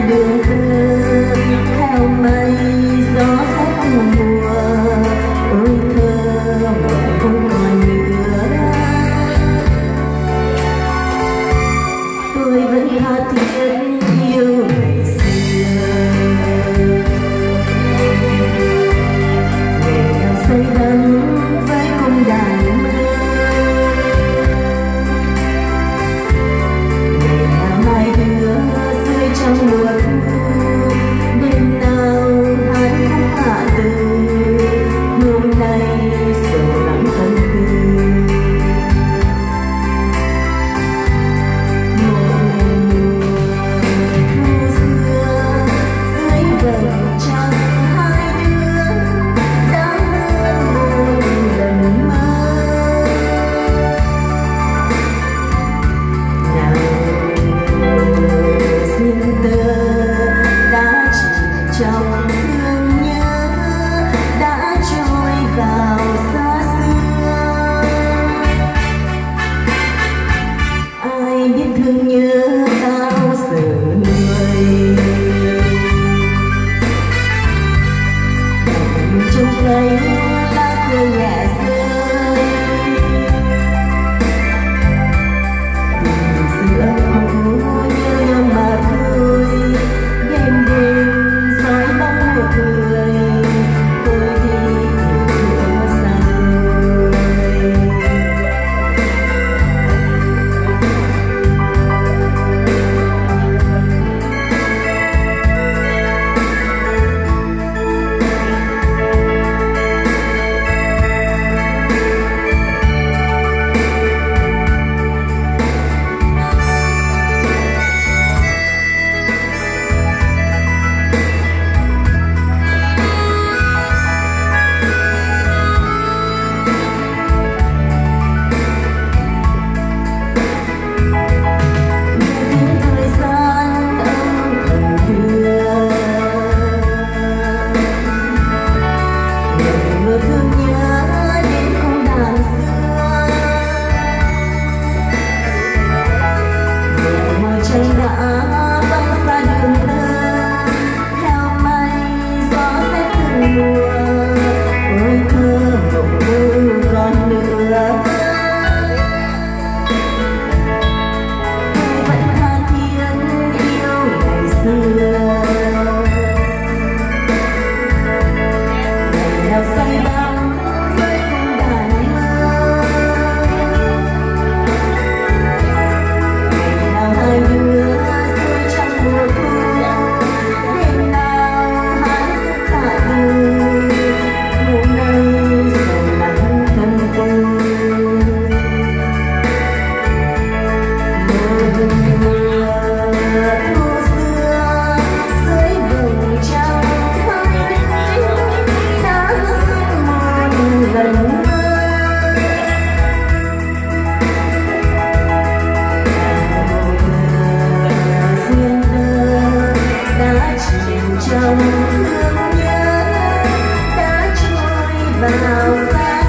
đường thơ theo mây ты мне trong thương nhớ đã trôi vào xa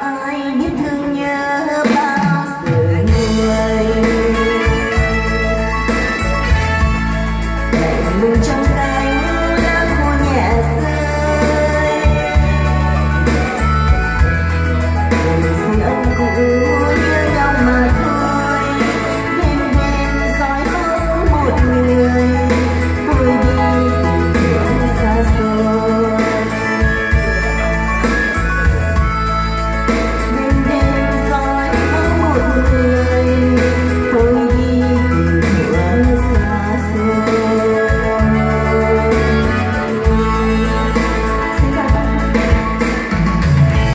ai biết thương nhớ bao giờ người lạnh lùng trong